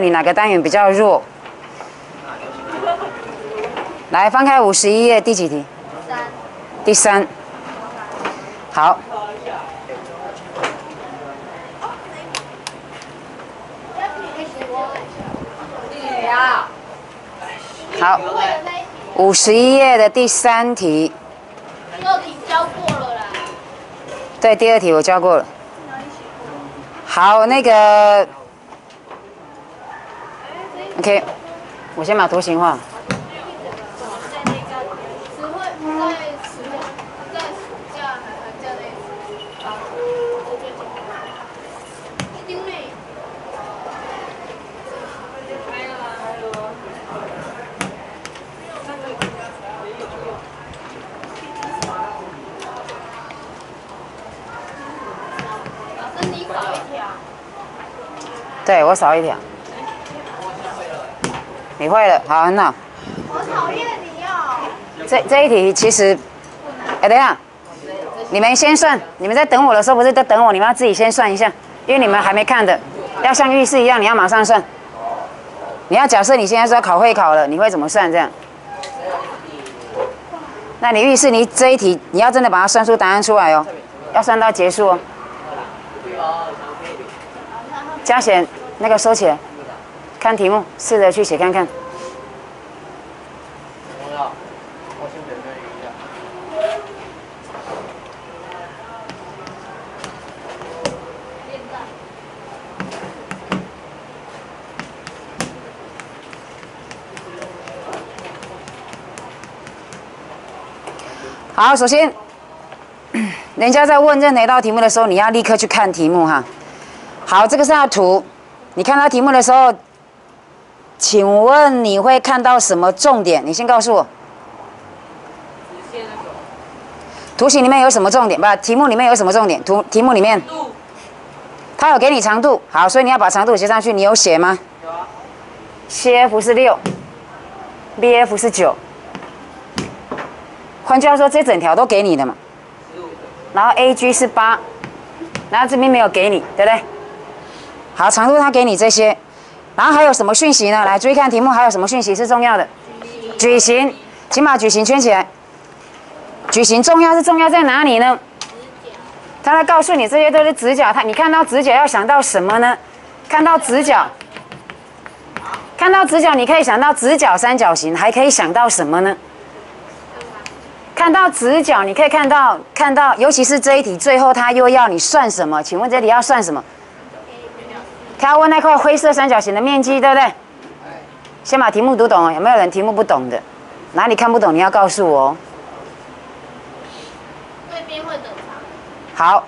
你哪个单元比较弱？来，翻开五十一页，第几题？三。第三。好。好。五十一页的第三题。第二题教过了啦。对，第二题我教过了。好，那个。OK，我先把图形画。对我少一条。你会了，好，很好。我讨厌你哦。这这一题其实，哎，等一下，你们先算。你们在等我的时候不是在等我，你们要自己先算一下，因为你们还没看的，要像预试一样，你要马上算。你要假设你现在是要考会考了，你会怎么算这样？那你预试你这一题，你要真的把它算出答案出来哦，要算到结束哦。加减那个收起来。看题目，试着去写看看。好，首先，人家在问任何一道题目的时候，你要立刻去看题目哈。好，这个是图，你看到题目的时候。请问你会看到什么重点？你先告诉我。图形里面有什么重点？不，题目里面有什么重点？图题目里面。它有给你长度，好，所以你要把长度写上去。你有写吗？有啊。CF 是六，BF 是九。换句话说，这整条都给你的嘛。然后 AG 是八，然后这边没有给你，对不对？好，长度它给你这些。然后还有什么讯息呢？来注意看题目，还有什么讯息是重要的？矩形，请把矩形圈起来。矩形重要是重要在哪里呢？他在告诉你这些都是直角，他你看到直角要想到什么呢？看到直角，看到直角你可以想到直角三角形，还可以想到什么呢？看到直角你可以看到看到，尤其是这一题最后他又要你算什么？请问这题要算什么？他要问那块灰色三角形的面积，对不对？先把题目读懂哦。有没有人题目不懂的？哪里看不懂？你要告诉我哦。对边会等好。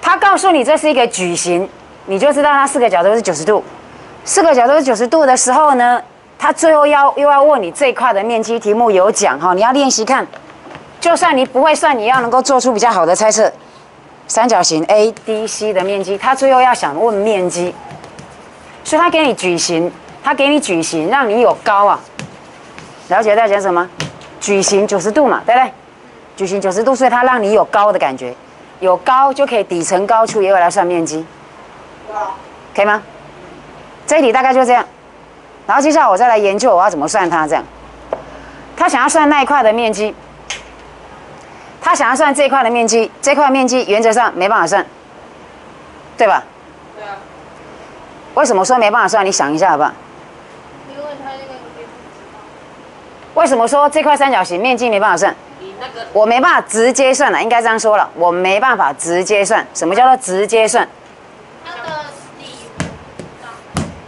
他告诉你这是一个矩形，你就知道它四个角都是九十度。四个角都是九十度的时候呢，他最后要又要问你这块的面积。题目有讲哈，你要练习看。就算你不会算，你要能够做出比较好的猜测。三角形 A D C 的面积，他最后要想问面积，所以他给你矩形，他给你矩形，让你有高啊。了解在讲什么？矩形九十度嘛，对不对？矩形九十度，所以它让你有高的感觉，有高就可以底乘高处也有来算面积，可以吗？这一题大概就这样。然后接下来我再来研究我要怎么算它，这样。他想要算那一块的面积。他想要算这块的面积，这块面积原则上没办法算，对吧？对啊。为什么说没办法算？你想一下好不好？因为他那个为什么说这块三角形面积没办法算？你那个我没办法直接算了，应该这样说了，我没办法直接算。什么叫做直接算？它的底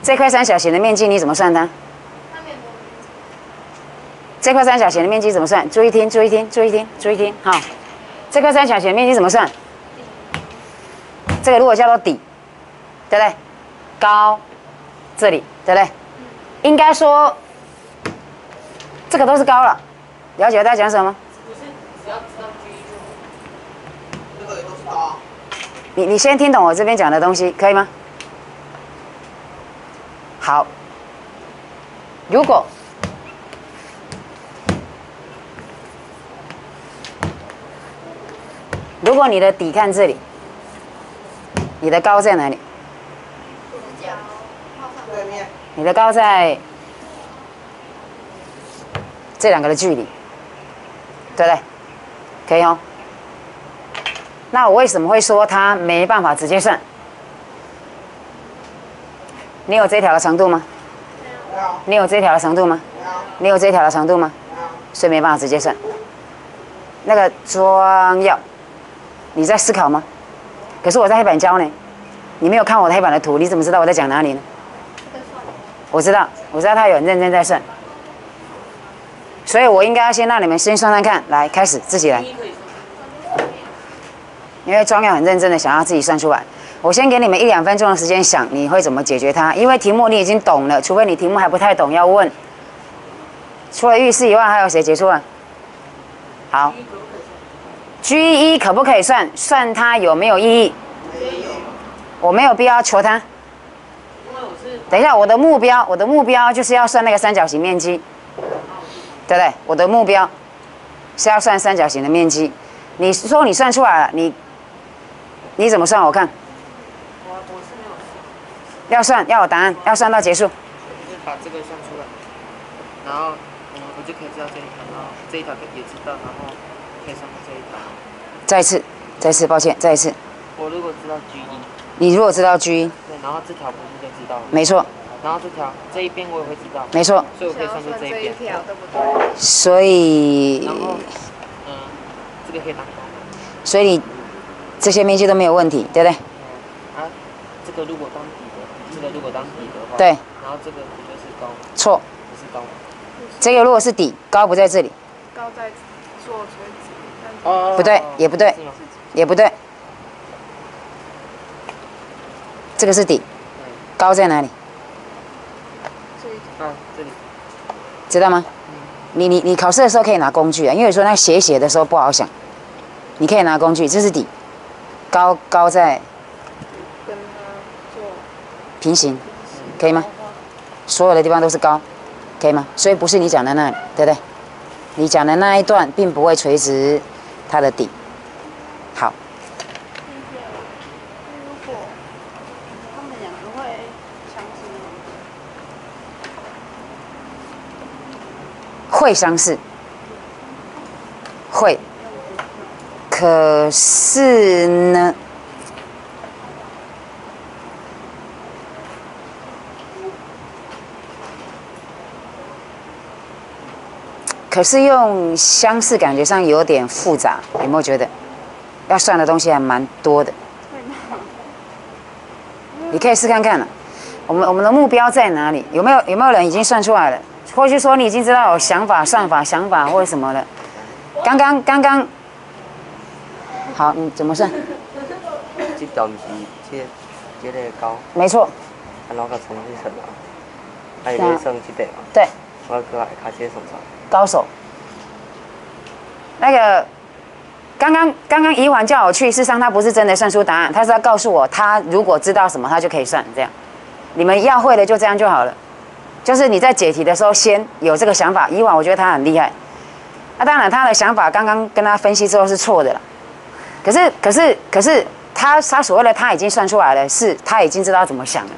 这块三角形的面积你怎么算它？这块三角形的面积怎么算？注意听，注意听，注意听，注意听。好，这块三角形的面积怎么算？这个如果叫做底，对不对？高，这里，对不对？应该说，这个都是高了。了解在讲什么？你你先听懂我这边讲的东西，可以吗？好，如果。如果你的底看这里，你的高在哪里？你的高在这两个的距离，对不对？可以哦。那我为什么会说它没办法直接算？你有这条的长度吗？你有这条的长度吗？你有这条的长度吗？所以没办法直接算。那个装药，你在思考吗？可是我在黑板教呢，你没有看我黑板的图，你怎么知道我在讲哪里呢？我知道，我知道他有很认真在算，所以我应该要先让你们先算算看，来开始自己来，因为庄要很认真的想要自己算出来。我先给你们一两分钟的时间想你会怎么解决它，因为题目你已经懂了，除非你题目还不太懂要问。除了浴室以外，还有谁结束了？好，G 一可不可以算？算它有没有意义？没有我没有必要求它。等一下，我的目标，我的目标就是要算那个三角形面积，对不对？我的目标是要算三角形的面积。你说你算出来了，你你怎么算？我看我我是没有，要算，要有答案，要算到结束。就把这个算出来，然后我就可以知道这一条，然后这一条也知道，然后。再一次，再一次，抱歉，再一次。我如果知道 G 一，你如果知道 G，对，然后这条不是就知道了，没错，然后这条这一边我也会知道，没错。所以我可以算出这一边。对不对？所以然，后嗯，这个可以当高，所以你这些面积都没有问题，对不对？啊，这个如果当底的，这个如果当底的话，对，然后这个不就是高？错。不是高？这个如果是底，高不在这里，高在做垂直，但哦不对也不对？也不对。这个是底，高在哪里？啊，这里，知道吗？你你你考试的时候可以拿工具啊，因为有时候那写一写的时候不好想，你可以拿工具，这是底，高高在跟它做平行，可以吗？所有的地方都是高，可以吗？所以不是你讲的那里，对不对？你讲的那一段并不会垂直它的底。好，如果他们两个会相似吗？会相似，会，可是呢？可是用相似感觉上有点复杂，有没有觉得？要算的东西还蛮多的。你可以试看看了。我们我们的目标在哪里？有没有有没有人已经算出来了？或许说你已经知道有想法、算法、想法或者什么了。刚刚刚刚，好，你怎么算？这条毋是这这个高，没错，啊，然后甲冲去算啊，啊，伊要算这个嘛，对，我搁来卡这算出来。高手。那个刚刚刚刚怡婉叫我去，事实上他不是真的算出答案，他是要告诉我，他如果知道什么，他就可以算这样。你们要会的就这样就好了。就是你在解题的时候，先有这个想法。以往我觉得他很厉害，那、当然他的想法刚刚跟他分析之后是错的了。可是可是可是他他所谓的他已经算出来了，是他已经知道怎么想了。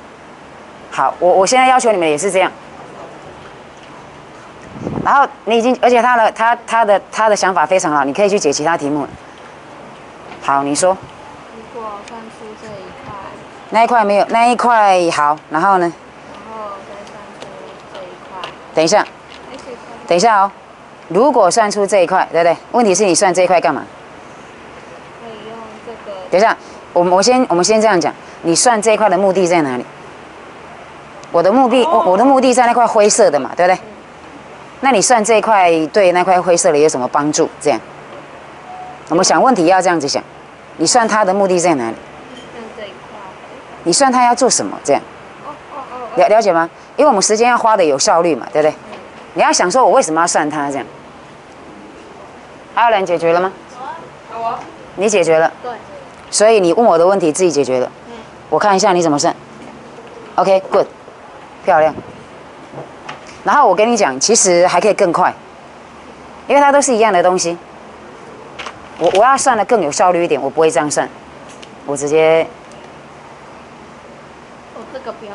好，我我现在要求你们也是这样。然后你已经，而且他的他他的他的想法非常好，你可以去解其他题目了。好，你说如果算出这一块，那一块没有，那一块好，然后呢？然后再算出这一块，等一下，等一下哦。如果算出这一块，对不对？问题是你算这一块干嘛？可以用这个等一下，我们我先我们先这样讲，你算这一块的目的在哪里？我的目的，我我的目的在那块灰色的嘛，对不对？那你算这一块对那块灰色的有什么帮助？这样，我们想问题要这样子想，你算它的目的在哪里？像这一块，你算它要做什么？这样哦哦哦哦，了了解吗？因为我们时间要花的有效率嘛，对不对？你要想说我为什么要算它这样？还有人解决了吗？你解决了。对，所以你问我的问题自己解决了。我看一下你怎么算。OK，good，、漂亮。然后我跟你讲，其实还可以更快，因为它都是一样的东西。我我要算的更有效率一点，我不会这样算，我直接我这个不要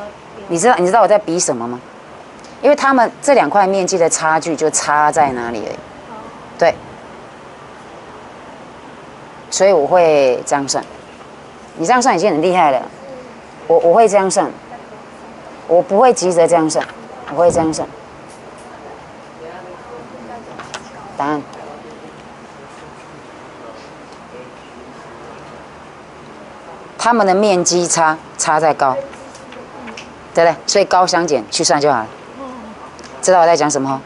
你知道你知道我在比什么吗？因为他们这两块面积的差距就差在哪里而已。对，所以我会这样算。你这样算已经很厉害了。我我会这样算，我不会急着这样算，我会这样算。答案。它们的面积差差在高，对不对？所以高相减去算就好了。知道我在讲什么哦？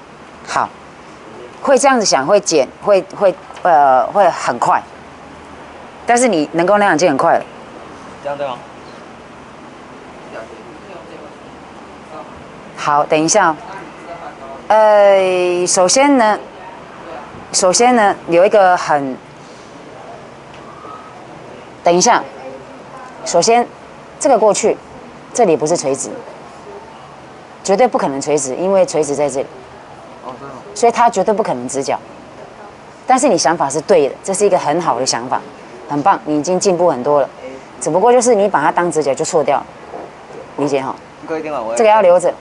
好，会这样子想，会减，会会呃会很快，但是你能够那样就很快了。这样对吗？好，等一下哦。呃，首先呢，首先呢，有一个很，等一下，首先这个过去，这里不是垂直，绝对不可能垂直，因为垂直在这里？所以它绝对不可能直角。但是你想法是对的，这是一个很好的想法，很棒，你已经进步很多了。只不过就是你把它当直角就错掉了，理解哈？这个要留着。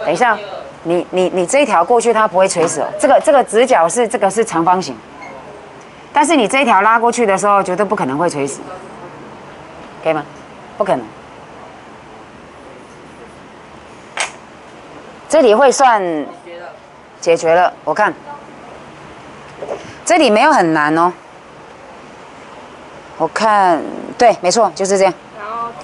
等一下，你你你这一条过去它不会垂死哦，这个这个直角是这个是长方形，但是你这一条拉过去的时候绝对不可能会垂死，可以吗？不可能。这里会算解决了，我看这里没有很难哦。我看对，没错，就是这样。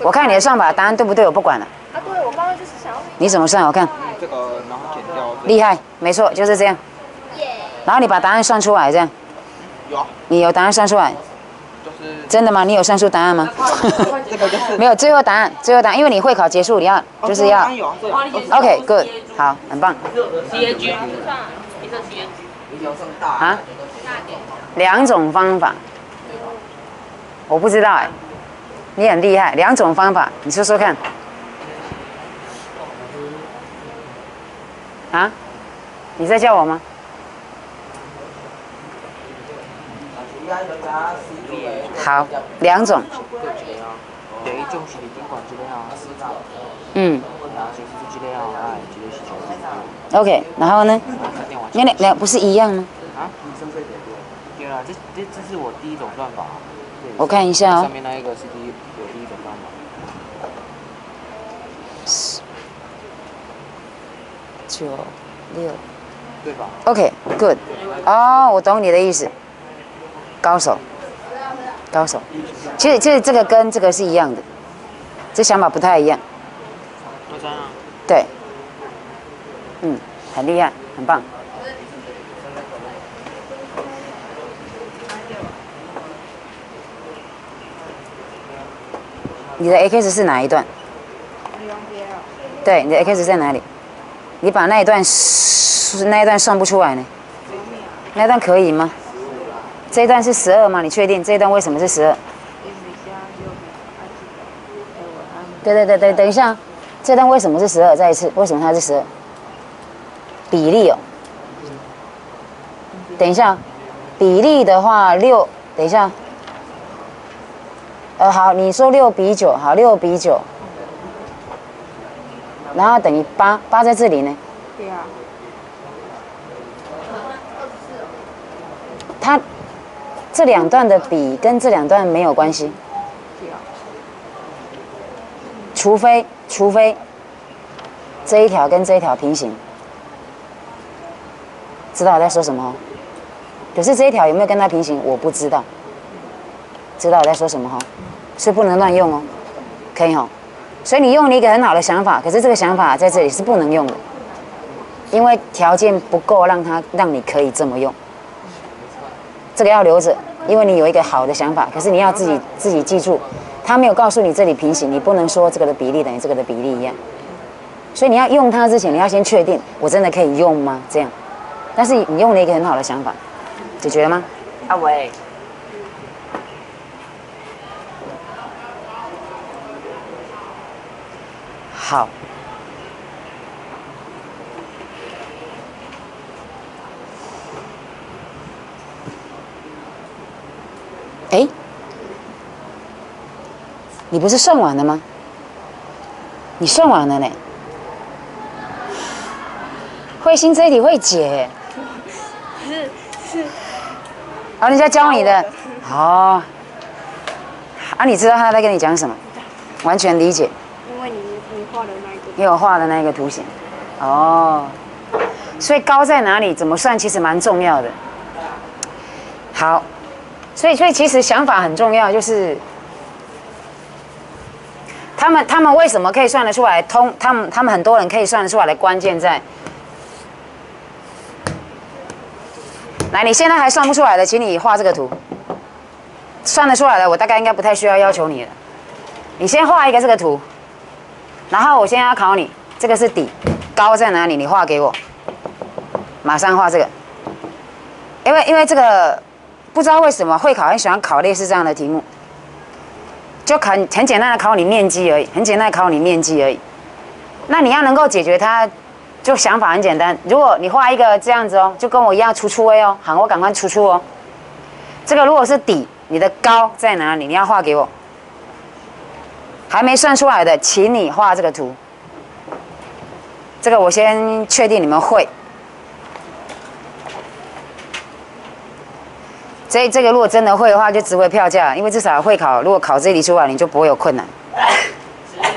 我看你的算法答案对不对，我不管了。啊，对我刚刚就是想要你怎么算？我看这个然后剪掉这个。厉害，没错，就是这样。耶，然后你把答案算出来，这样。有啊，你有答案算出来，就是。真的吗？你有算出答案吗？没有，最后答案，最后答案，因为你会考结束，你要就是要哦有啊，这个 OK，good，好，很棒。啊。两种方法，我不知道哎，你很厉害，两种方法，你说说看。啊？你在叫我吗？好，两种，嗯。，OK，然后呢？那两两不是一样吗？啊？对啊，这这这是我第一种算法。我看一下哦上面那一个是第一有第一种方法。九六对吧？，OK，good，哦，我懂你的意思，高手，高手。其实其实这个跟这个是一样的，这想法不太一样。对，嗯，很厉害，很棒。你的 x 是哪一段？对，你的 x 在哪里？你把那一段那一段算不出来呢？那一段可以吗？这一段是十二吗？你确定这一段为什么是十二？对对对对，等一下，这段为什么是十二？再一次，为什么它是十二？比例哦。等一下，比例的话六，等一下，呃，好，你说六比九，好，六比九，然后等于八，八在这里呢。对啊，它这两段的比跟这两段没有关系，除非除非这一条跟这一条平行，知道我在说什么哦？可是这一条有没有跟它平行，我不知道。知道我在说什么哈？所以不能乱用哦，可以哈？所以你用了一个很好的想法，可是这个想法在这里是不能用的，因为条件不够让它让你可以这么用。这个要留着，因为你有一个好的想法，可是你要自己自己记住，他没有告诉你这里平行，你不能说这个的比例等于这个的比例一样。所以你要用它之前，你要先确定我真的可以用吗？这样，但是你用了一个很好的想法，解决了吗？阿伟，好。哎，你不是算完了吗？你算完了呢？慧心这一题会解，是是啊，人家教你的，哦，啊，你知道他在跟你讲什么？完全理解，画的那个，因为我画的那个图形，哦，所以高在哪里？怎么算？其实蛮重要的。好，所以所以其实想法很重要，就是他们他们为什么可以算得出来？通他们他们很多人可以算得出来的关键在，来，你现在还算不出来的，请你画这个图。算得出来的，我大概应该不太需要要求你了。你先画一个这个图，然后我现在要考你，这个是底，高在哪里？你画给我，马上画这个。因为因为这个不知道为什么会考很喜欢考类似这样的题目，就考很简单的考你面积而已，很简单的考你面积而已。那你要能够解决它，就想法很简单。如果你画一个这样子哦，就跟我一样出出位哦，喊，我赶快出出哦。这个如果是底，你的高在哪里？你要画给我。还没算出来的，请你画这个图。这个我先确定你们会。这这个如果真的会的话，就值回票价，因为至少会考。如果考这一题出来，你就不会有困难。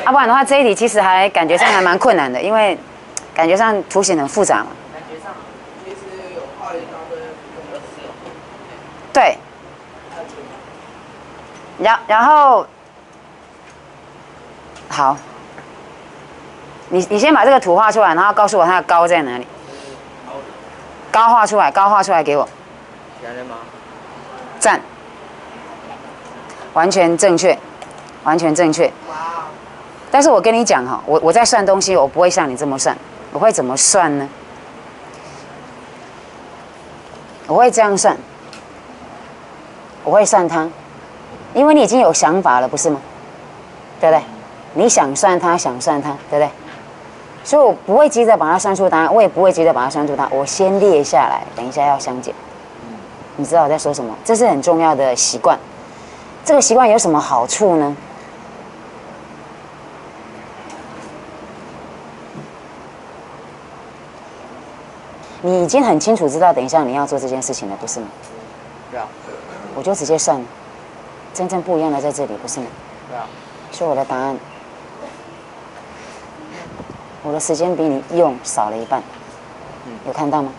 要、不然的话，这一题其实还感觉上还蛮困难的，因为感觉上图形很复杂嘛。感觉上其实有画了一大堆公式，对。然然后，好，你你先把这个图画出来，然后告诉我它的高在哪里。高画出来，高画出来给我？赞，完全正确，完全正确。但是我跟你讲哈，我我在算东西，我不会像你这么算，我会怎么算呢？我会这样算，我会算它，因为你已经有想法了，不是吗？对不对？你想算它，想算它，对不对？所以我不会急着把它算出答案，我也不会急着把它算出答案，我先列下来，等一下要相减。你知道我在说什么？这是很重要的习惯。这个习惯有什么好处呢？你已经很清楚知道，等一下你要做这件事情了，不是吗？对啊，我就直接算了。真正不一样的在这里，不是吗？对啊，所以我的答案，我的时间比你用少了一半，有看到吗？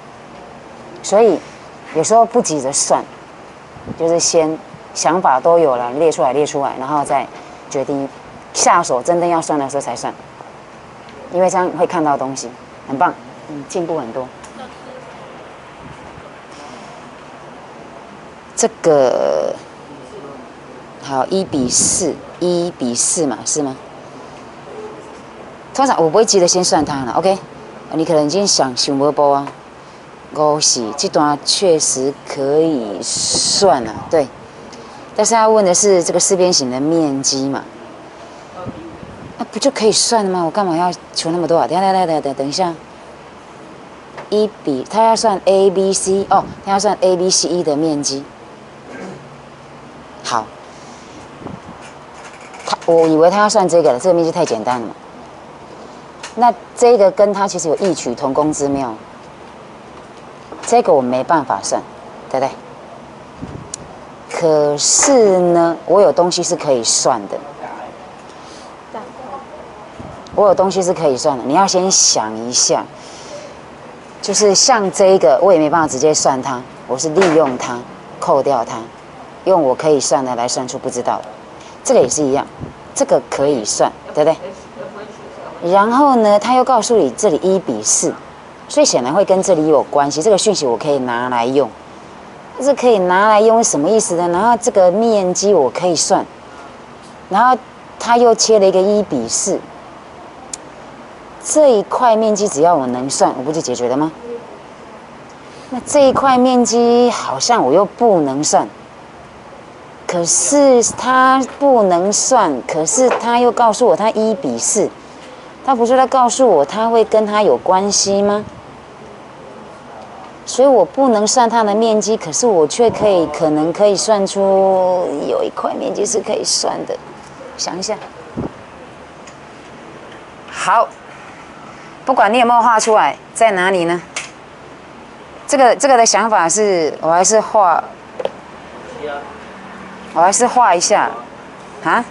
所以有时候不急着算，就是先想法都有了，列出来列出来，然后再决定下手真正要算的时候才算，因为这样会看到东西，很棒，嗯，进步很多。这个好，一比四，一比四嘛，是吗？通常我不会急着先算它了，OK？你可能已经想想不波啊，恭喜，这段确实可以算了，对。但是要问的是这个四边形的面积嘛？那不就可以算了吗？我干嘛要求那么多啊？等下等下等等等一下，一比他要算 A B C 哦，他要算 ABCE 的面积。好，他我以为他要算这个了，这个面积太简单了嘛。那这个跟他其实有异曲同工之妙，这个我没办法算，对不对？可是呢，我有东西是可以算的，我有东西是可以算的。你要先想一下，就是像这个，我也没办法直接算它，我是利用它扣掉它。用我可以算的来算出不知道的，这个也是一样，这个可以算，对不对？然后呢，他又告诉你这里一比四，所以显然会跟这里有关系。这个讯息我可以拿来用，这可以拿来用什么意思呢？然后这个面积我可以算，然后他又切了一个一比四，这一块面积只要我能算，我不就解决了吗？那这一块面积好像我又不能算。可是他不能算，可是他又告诉我他一比四，他不是在告诉我他会跟他有关系吗？所以我不能算它的面积，可是我却可以可能可以算出有一块面积是可以算的，想一下，好，不管你有没有画出来，在哪里呢？这个这个的想法是我还是画，我还是画一下，啊？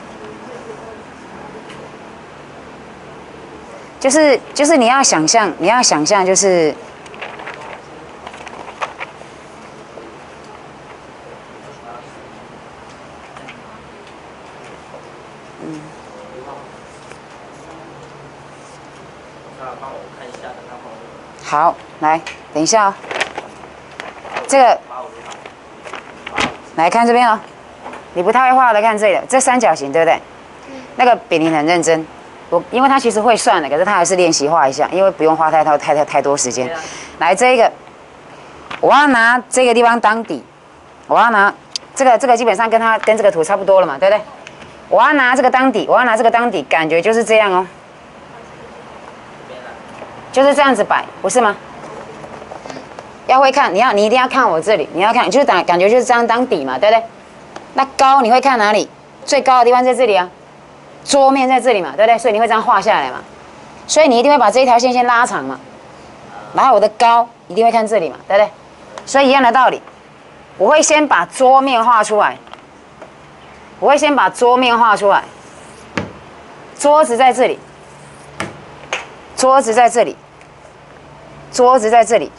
就是就是你要想象，你要想象就是。好，来，等一下哦。这个，来看这边哦。你不太会画的，看这里，这三角形对不对？那个比你很认真，我因为他其实会算的，可是他还是练习画一下，因为不用花太太太太太多时间。来，这个，我要拿这个地方当底，我要拿这个这个基本上跟他跟这个图差不多了嘛，对不对？我要拿这个当底，我要拿这个当底，感觉就是这样哦。就是这样子摆，不是吗？要会看，你要你一定要看我这里，你要看，就是感感觉就是这样当底嘛，对不对？那高你会看哪里？最高的地方在这里啊，桌面在这里嘛，对不对？所以你会这样画下来嘛，所以你一定会把这一条线先拉长嘛，然后我的高一定会看这里嘛，对不对？所以一样的道理，我会先把桌面画出来，我会先把桌面画出来，桌子在这里，桌子在这里。桌子在这里，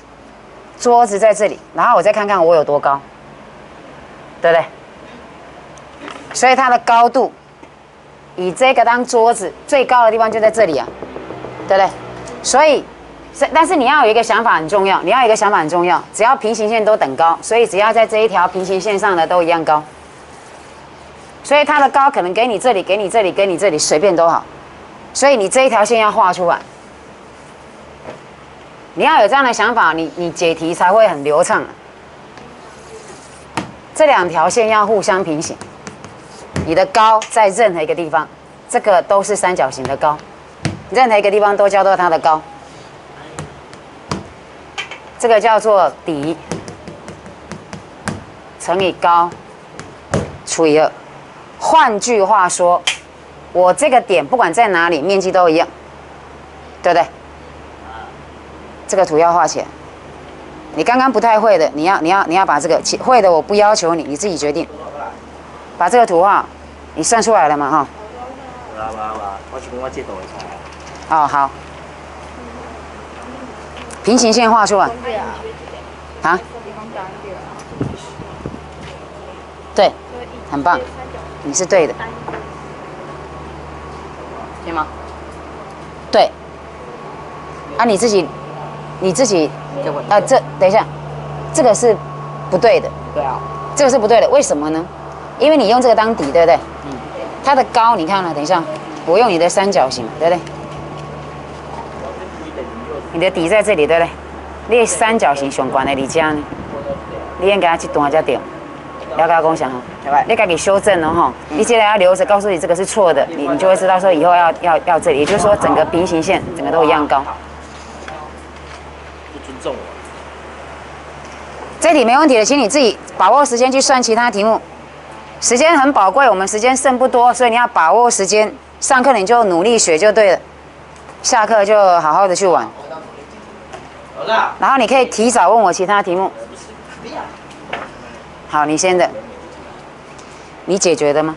桌子在这里，然后我再看看我有多高，对不对？所以它的高度，以这个当桌子最高的地方就在这里啊，对不对？所以，但是你要有一个想法很重要，你要有一个想法很重要，只要平行线都等高，所以只要在这一条平行线上的都一样高。所以它的高可能给你这里，给你这里，给你这里，随便都好。所以你这一条线要画出来。你要有这样的想法，你你解题才会很流畅。这两条线要互相平行，你的高在任何一个地方，这个都是三角形的高，任何一个地方都叫做它的高，这个叫做底乘以高除以二。换句话说，我这个点不管在哪里，面积都一样，对不对？这个图要画起来。你刚刚不太会的，你要你要你要把这个会的，我不要求你，你自己决定。把这个图画，你算出来了吗？哈。哦，好。平行线画出来。啊？对，很棒，你是对的。对吗？对。啊，你自己。你自己，啊，这等一下，这个是不对的。对啊，这个是不对的，为什么呢？因为你用这个当底，对不对？嗯。它的高，你看了，等一下，我用你的三角形，对不对？你的底在这里，对不对？你三角形相关的你加呢？你应该去段才对。了解共享哈，你该给修正了哈。你现在要留着，告诉你这个是错的，你你就会知道说以后要要要这里，也就是说整个平行线整个都一样高。不尊重我这题没问题的，请你自己把握时间去算其他题目。时间很宝贵，我们时间剩不多，所以你要把握时间。上课你就努力学就对了，下课就好好的去玩。然后你可以提早问我其他题目。好，你先的。你解决的吗？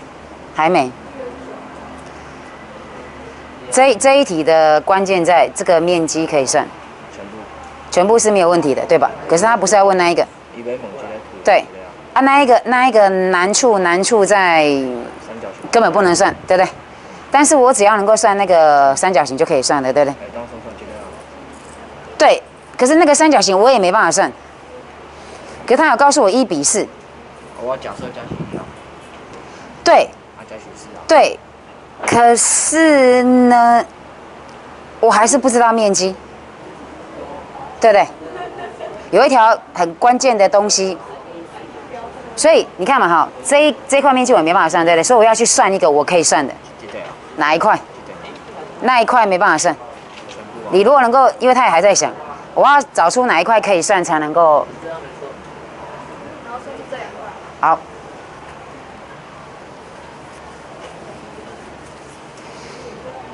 还没。这这一题的关键在这个面积可以算。全部是没有问题的，对吧？可是他不是要问那一个。对，啊，那一个那一个难处难处在根本不能算，对不对？但是我只要能够算那个三角形就可以算了，对不对？对，可是那个三角形我也没办法算。可是他有告诉我一比四。我假设加形一样。对。对，可是呢，我还是不知道面积。对不对？有一条很关键的东西，所以你看嘛哈，这一这块面积我没办法算，对不对？所以我要去算一个我可以算的，哪一块？那一块没办法算。你如果能够，因为他也还在想，我要找出哪一块可以算才能够。好。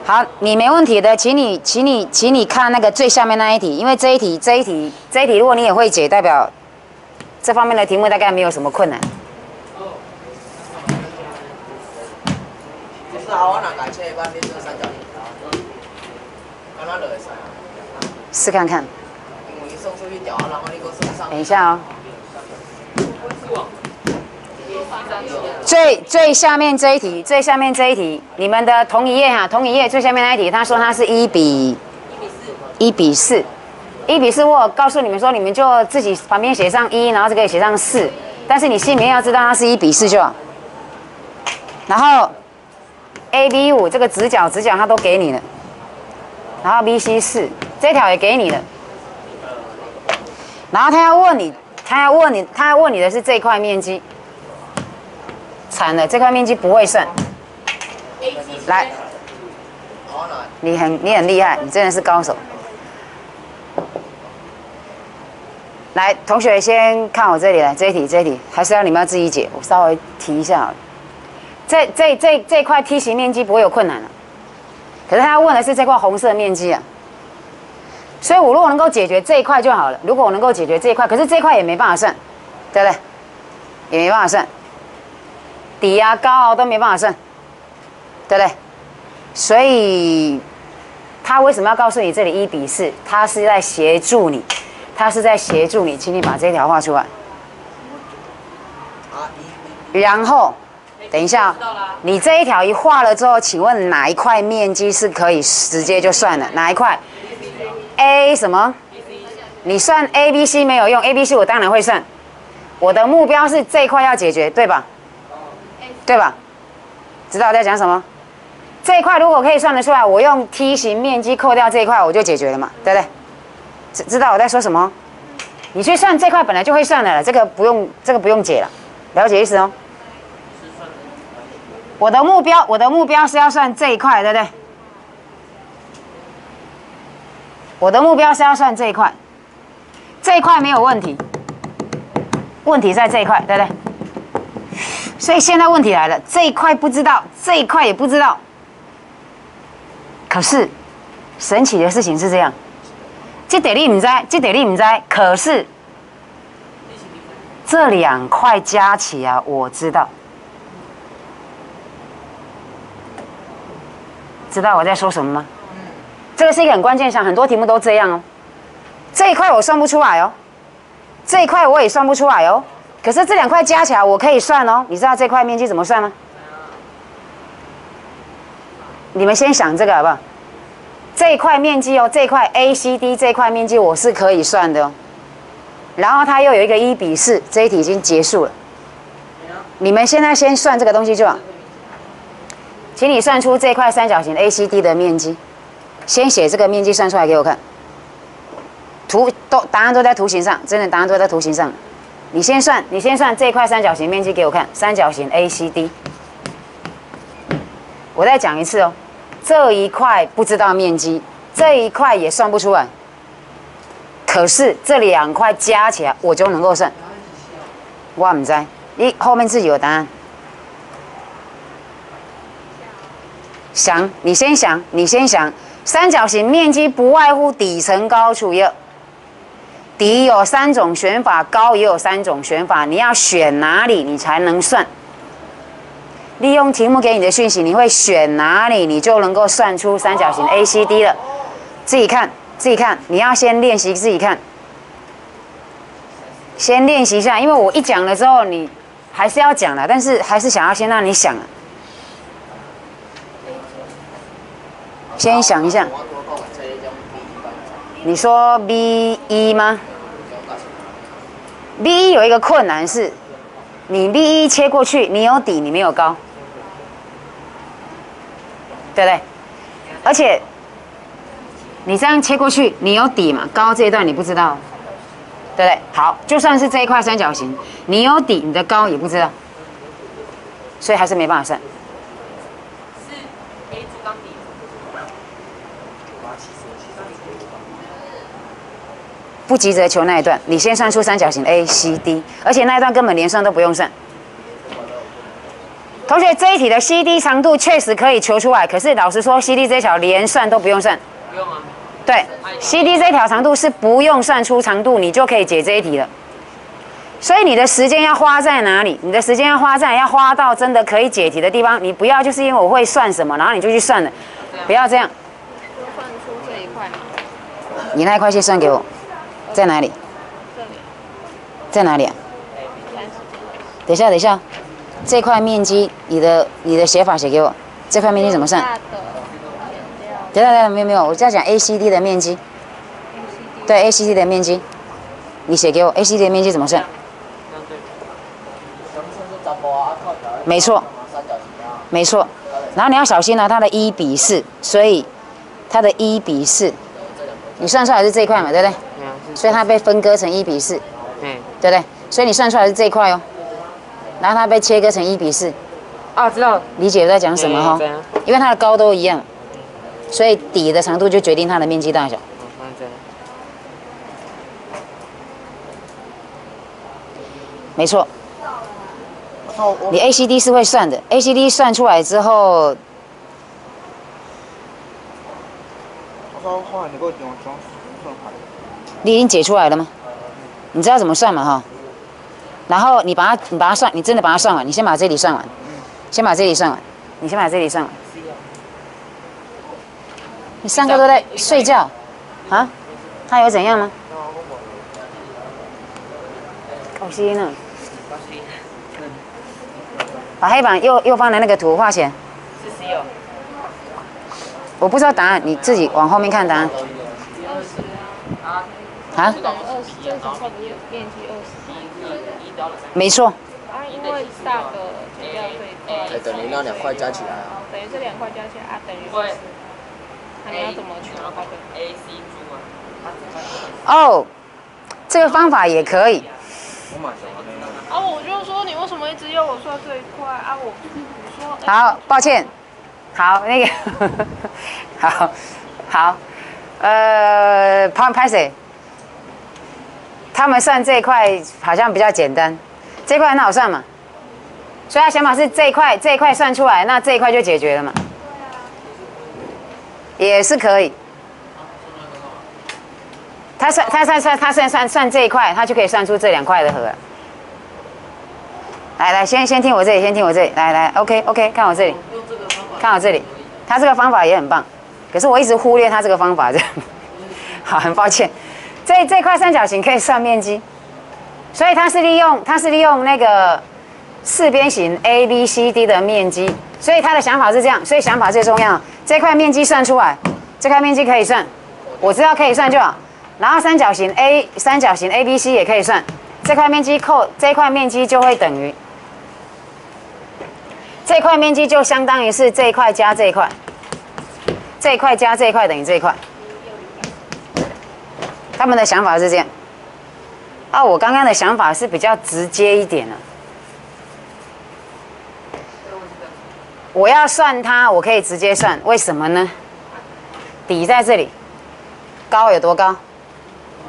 好，你没问题的，请你，请你，请你看那个最下面那一题，因为这一题，这一题，这一题，如果你也会解，代表这方面的题目大概没有什么困难。其实啊，我若改切一半变成三角形，安那就会使啊。试看看，等一下哦。最最下面这一题，最下面这一题，你们的同一页哈，同一页最下面那一题，他说它是一比一比四，一比四。我告诉你们说，你们就自己旁边写上一，然后这个写上四，但是你心里面要知道它是一比四就好。然后 A B 五这个直角直角它都给你了，然后 B C 四这条也给你了，然后他要问你，他要问你，他要问你的是这块面积。惨了，这块面积不会算。来，你很你很厉害，你真的是高手。来，同学先看我这里来，这一题这一题还是要你们要自己解，我稍微提一下好了。这这这这块梯形面积不会有困难了，可是他要问的是这块红色面积啊。所以我如果能够解决这一块就好了。如果我能够解决这一块，可是这一块也没办法算，对不对？也没办法算。底啊、高啊都没办法算，对不对？所以他为什么要告诉你这里一比四？他是在协助你，他是在协助你，请你把这条画出来。然后，等一下，你这一条一画了之后，请问哪一块面积是可以直接就算了？哪一块？A 什么？你算 A、B、C 没有用，A、B、C 我当然会算。我的目标是这一块要解决，对吧？对吧？知道我在讲什么？这一块如果可以算得出来，我用梯形面积扣掉这一块，我就解决了嘛，对不对？知知道我在说什么？你去算这块本来就会算的了，这个不用，这个不用解了，了解意思哦。我的目标，我的目标是要算这一块，对不对？我的目标是要算这一块，这一块没有问题，问题在这一块，对不对？所以现在问题来了，这一块不知道，这一块也不知道。可是神奇的事情是这样，这得力你在，这得力你在，可是这两块加起来，我知道，知道我在说什么吗？这个是一个很关键项，很多题目都这样哦。这一块我算不出来哦，这一块我也算不出来哦。可是这两块加起来我可以算哦，你知道这块面积怎么算吗？你们先想这个好不好？这一块面积哦，这块 A、C、D 这块面积我是可以算的哦。然后它又有一个一比四，这一题已经结束了。你们现在先算这个东西就好，请你算出这块三角形 A、C、D 的面积，先写这个面积算出来给我看。图都答案都在图形上，真的答案都在图形上。你先算，你先算这块三角形面积给我看，三角形 ACD。我再讲一次哦，这一块不知道面积，这一块也算不出来。可是这两块加起来我就能够算。我唔知，你后面自己有答案。想，你先想，你先想，三角形面积不外乎底乘高除以二。底有三种选法，高也有三种选法，你要选哪里，你才能算？利用题目给你的讯息，你会选哪里，你就能够算出三角形 ACD 了。自己看，自己看，你要先练习自己看，先练习一下，因为我一讲了之后，你还是要讲的，但是还是想要先让你想，先想一下。你说 B 一吗？B 一有一个困难是，你 B 一切过去，你有底，你没有高，对不对？而且你这样切过去，你有底嘛？高这一段你不知道，对不对？好，就算是这一块三角形，你有底，你的高也不知道，所以还是没办法算。是 A 柱当底，不急着求那一段，你先算出三角形 A、C、D，而且那一段根本连算都不用算。同学，这一题的 CD 长度确实可以求出来，可是老实说，CD 这条连算都不用算。不用啊。对，CD 这条长度是不用算出长度，你就可以解这一题了。所以你的时间要花在哪里？你的时间要花在要花到真的可以解题的地方。你不要就是因为我会算什么，然后你就去算了，不要这样。就算出这一块嘛，你那一块先算给我，在哪里？在哪里啊？等一下，等一下，这块面积，你的你的写法写给我。这块面积怎么算？大的减掉等等等等，没有没有，我在讲 ACD 的面积。对 ACD 的面积，你写给我 ACD 的面积怎么算？没错，没错。然后你要小心了、它的一比四，所以它的一比四，你算出来是这一块嘛，对不对？所以它被分割成一比四，嗯。对不对？所以你算出来是这一块哦。然后它被切割成一比四，哦，知道。理解我在讲什么哈嗯？因为它的高都一样，所以底的长度就决定它的面积大小。哦，这样。没错，你 ACD 是会算的，ACD 算出来之后，你已经解出来了吗？你知道怎么算嘛哈？然后你把它，你把它算，你真的把它算完，你先把这里算完，先把这里算完，你先把这里算完。你上课都在睡觉，啊？他有怎样吗？高兴呢？把黑板右右方的那个图画起来。我不知道答案，你自己往后面看答案。啊？二十，这面积二十。没错，啊，因为大的减掉这一块，才等于那两块加起来啊。等于这两块加起来啊，等于二十。那你要怎么求它的？A C。哦，这个方法也可以。啊，我就说你为什么一直要我算这一块啊？我你说好，抱歉。好，那个，好，好，呃，拍拍谁？他们算这一块好像比较简单，这一块很好算嘛。所以他想法是这一块这一块算出来，那这一块就解决了嘛。对啊也是可以。他算他算算他算算算这一块，他就可以算出这两块的和。来来，先先听我这里，先听我这里，来来，OK OK，看我这里，看我这里，他这个方法也很棒，可是我一直忽略他这个方法，这样，好，很抱歉。这这块三角形可以算面积，所以它是利用它是利用那个四边形 A B C D 的面积，所以它的想法是这样，所以想法最重要。这块面积算出来，这块面积可以算，我知道可以算就好。然后三角形 A 三角形 A B C 也可以算，这块面积扣这块面积就会等于这块面积就相当于是这一块加这一块，这一块加这一块等于这一块。他们的想法是这样。啊，我刚刚的想法是比较直接一点的。我要算它，我可以直接算，为什么呢？底在这里，高有多高？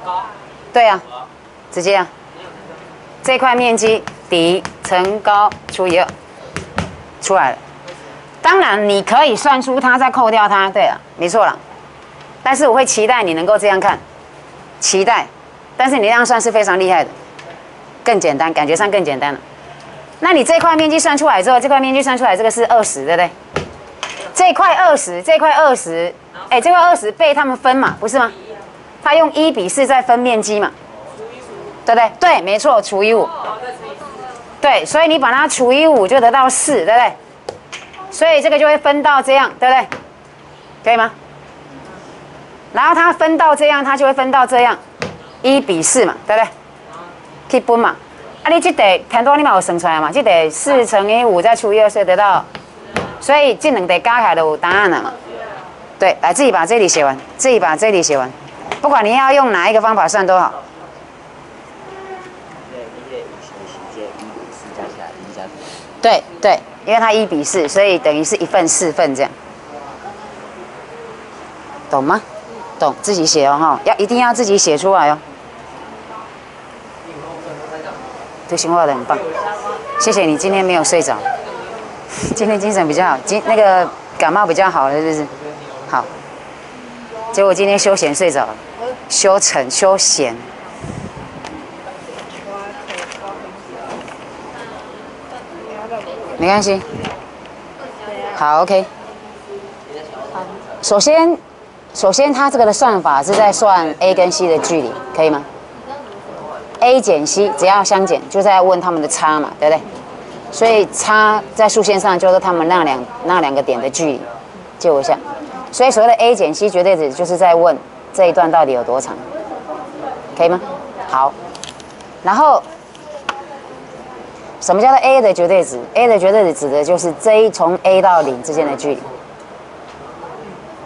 高。对啊，直接啊。这块面积底乘高除以二，出来了。当然你可以算出它，再扣掉它。对了，没错了。但是我会期待你能够这样看，期待。但是你这样算是非常厉害的，更简单，感觉上更简单了。那你这块面积算出来之后，这块面积算出来，这个是二十，对不对？这块二十，这块二十，哎，这块二十被他们分嘛，不是吗？他用一比四再分面积嘛，对不对？对，没错，除以五。对，所以你把它除以五就得到四，对不对？所以这个就会分到这样，对不对？可以吗？然后它分到这样，它就会分到这样，一比四嘛，对不对？可以分嘛。啊，你这题填多你嘛有算出来嘛？就得四乘以五再除以二，所以得到，所以这两题加起来都有答案了嘛。对，来自己把这里写完，自己把这里写完，不管你要用哪一个方法算都好。对对，因为它一比四，所以等于是一份四份这样，懂吗？懂，自己写哦哈，要一定要自己写出来哦。这型画的很棒，谢谢你今天没有睡着。今天精神比较好，今那个感冒比较好了，是不是？好。结果今天休闲睡着了，休沉休闲。没关系。好，OK。首先，首先它这个的算法是在算 A 跟 C 的距离，可以吗？A 减 C 只要相减，就在问它们的差嘛，对不对？所以差在数线上就是它们那两那两个点的距离。借我一下。所以所谓的 A 减 C 绝对值，就是在问这一段到底有多长，可以吗？好。然后。什么叫做 a 的绝对值？a 的绝对值指的就是 z 从 a 到零之间的距离，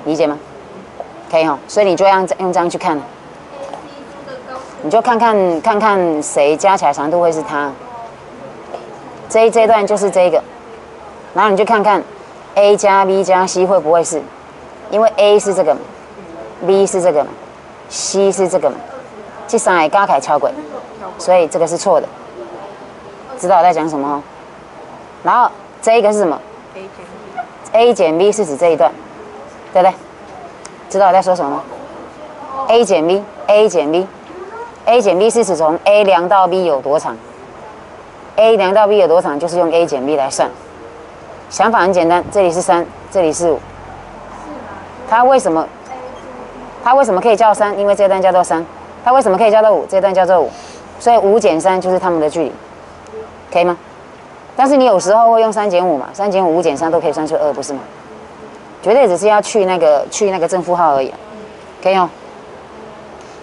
理解吗？可以哈，所以你就用用这样去看，你就看看看看谁加起来长度会是它。这这段就是这个，然后你就看看 a 加 b 加 c 会不会是，因为 a 是这个，b 是这个，c 是这个，这三个加起来超轨，所以这个是错的。知道我在讲什么，哦然后这一个是什么？A 减 B 是指这一段，对不对？知道我在说什么吗？A 减 B，A 减 B，A 减 B 是指从 A 量到 B 有多长？A 量到 B 有多长，就是用 A 减 B 来算。想法很简单，这里是三，这里是五。它为什么？它为什么可以叫三？因为这段叫做三。它为什么可以叫做五？这段叫做五。所以五减三就是它们的距离。可以吗？但是你有时候会用三减五嘛，三减五、五减三都可以算出二，不是吗？绝对只是要去那个去那个正负号而已，可以哦。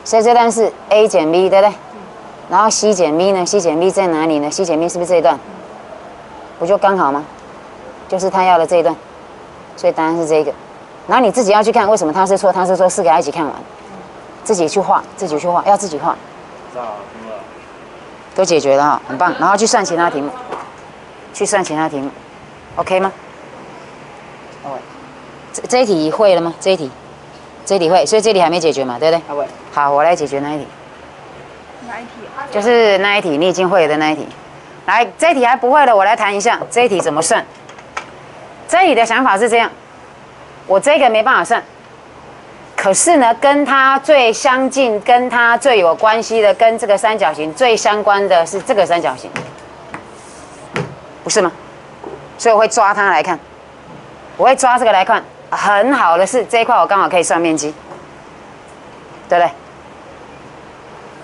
所以这段是 a 减 b，对不对？然后 c 减 b 呢？c 减 b 在哪里呢？c 减 b 是不是这一段？不就刚好吗？就是他要的这一段，所以答案是这个。然后你自己要去看为什么他是错，他是说四个一起看完，自己去画，自己去画，要自己画。都解决了哈，很棒。然后去算其他题目，去算其他题目，OK 吗？这这一题会了吗？这一题，这一题会，所以这题还没解决嘛，对不对？好，我来解决那一题。哪一题？就是那一题，你已经会的那一题。来，这一题还不会的，我来谈一下这一题怎么算。这一题的想法是这样，我这个没办法算。可是呢，跟它最相近、跟它最有关系的、跟这个三角形最相关的是这个三角形，不是吗？所以我会抓它来看，我会抓这个来看。很好的是这一块我刚好可以算面积，对不对？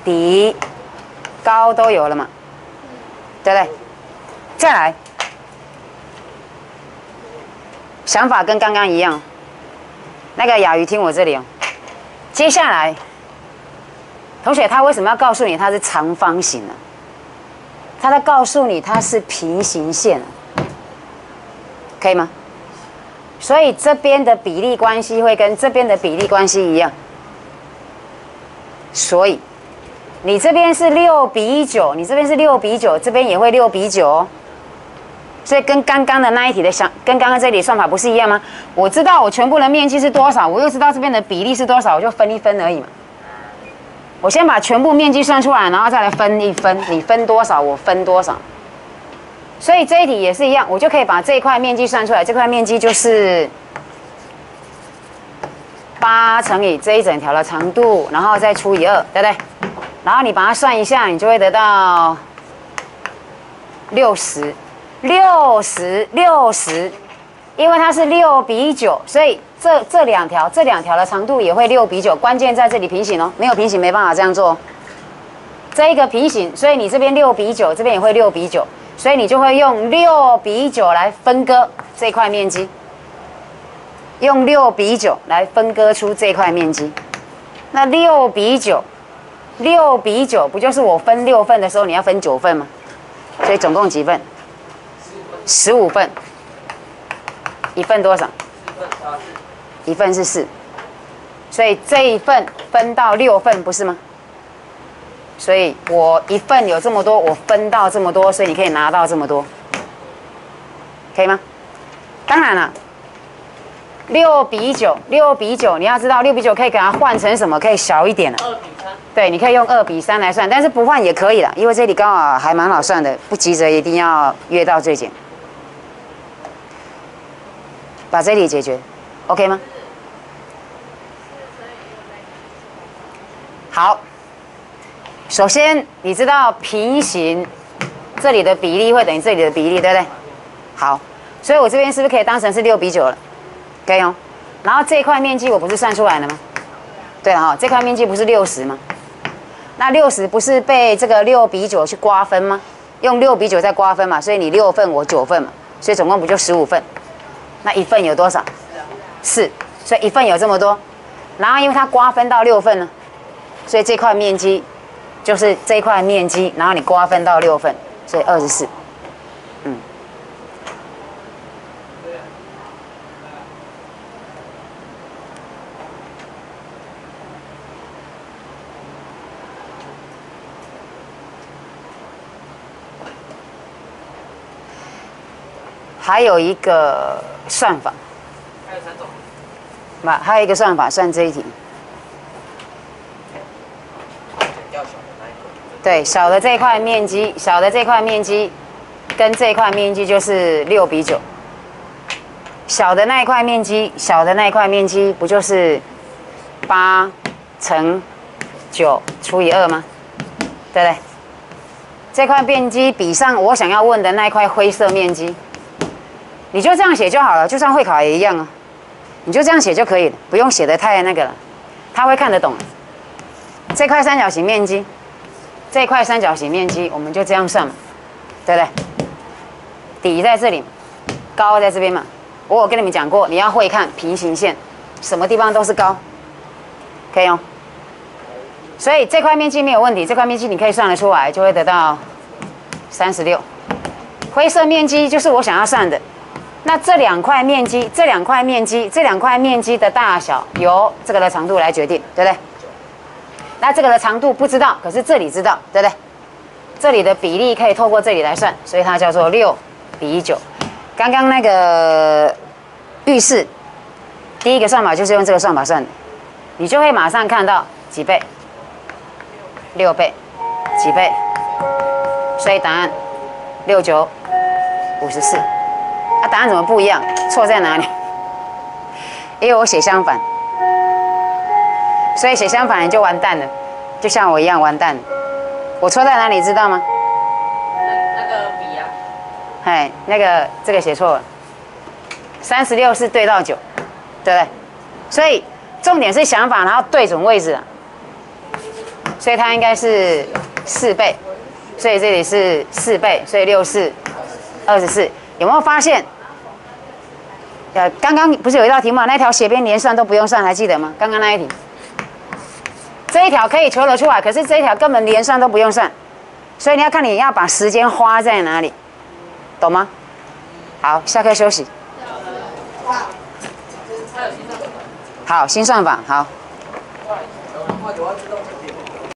底、高都有了嘛，对不对？再来，想法跟刚刚一样。那个雅鱼听我这里哦。接下来，同学他为什么要告诉你它是长方形呢？他在告诉你它是平行线，可以吗？所以这边的比例关系会跟这边的比例关系一样。所以你这边是六比九，你这边是六比九，这边也会六比九。所以跟刚刚的那一题的想，跟刚刚这里算法不是一样吗？我知道我全部的面积是多少，我又知道这边的比例是多少，我就分一分而已嘛。我先把全部面积算出来，然后再来分一分，你分多少，我分多少。所以这一题也是一样，我就可以把这一块面积算出来，这块面积就是八乘以这一整条的长度，然后再除以二，对不对？然后你把它算一下，你就会得到六十。六十六十，因为它是六比九，所以这这两条这两条的长度也会六比九。关键在这里平行哦，没有平行没办法这样做。这一个平行，所以你这边六比九，这边也会六比九，所以你就会用六比九来分割这块面积，用六比九来分割出这块面积。那六比九，六比九不就是我分六份的时候你要分九份吗？所以总共几份？十五份，一份多少？一份是四，所以这一份分到六份，不是吗？所以我一份有这么多，我分到这么多，所以你可以拿到这么多，可以吗？当然了，六比九，六比九，你要知道六比九可以给它换成什么？可以小一点了。二比三。对，你可以用二比三来算，但是不换也可以了，因为这里刚好还蛮好算的，不急着一定要约到最简。把这里解决，OK 吗？好，首先你知道平行这里的比例会等于这里的比例，对不对？好，所以我这边是不是可以当成是六比九了？可以哦。然后这块面积我不是算出来了吗？对了哈，这块面积不是六十吗？那六十不是被这个六比九去瓜分吗？用六比九再瓜分嘛，所以你六份我九份嘛，所以总共不就十五份？那一份有多少？四，所以一份有这么多。然后因为它瓜分到六份呢，所以这块面积就是这块面积，然后你瓜分到六份，所以二十四。嗯。还有一个算法，还有三种，那，还有一个算法算这一题。减掉小的那一个，对，小的这块面积，小的这块面积跟这块面积就是六比九。小的那一块面积，小的那一块面积不就是八乘九除以二吗？对不对？这块面积比上我想要问的那一块灰色面积，你就这样写就好了，就算会考也一样啊。你就这样写就可以了，不用写的太那个了，他会看得懂。这块三角形面积。这块三角形面积我们就这样算嘛，对不对？底在这里，高在这边嘛。我有跟你们讲过，你要会看平行线，什么地方都是高，可以哦。所以这块面积没有问题，这块面积你可以算得出来，就会得到三十六。灰色面积就是我想要算的。那这两块面积，这两块面积，这两块面积的大小由这个的长度来决定，对不对？那这个的长度不知道，可是这里知道，对不对？这里的比例可以透过这里来算，所以它叫做六比九。刚刚那个浴室，第一个算法就是用这个算法算，你就会马上看到几倍，六倍，几倍，所以答案六九五十四。啊，答案怎么不一样？错在哪里？因为我写相反。所以写相反你就完蛋了，就像我一样完蛋了。我错在哪里知道吗？那那个笔啊，哎，那个这个写错了，三十六是对到九，对不对？所以重点是想法，然后对准位置啊。所以它应该是四倍，所以这里是四倍，所以六四二十四。有没有发现？呃，刚刚不是有一道题目，那条斜边连算都不用算，还记得吗？刚刚那一题。这一条可以求得出来，可是这一条根本连算都不用算，所以你要看你要把时间花在哪里，懂吗？好，下课休息。好，新算法，好。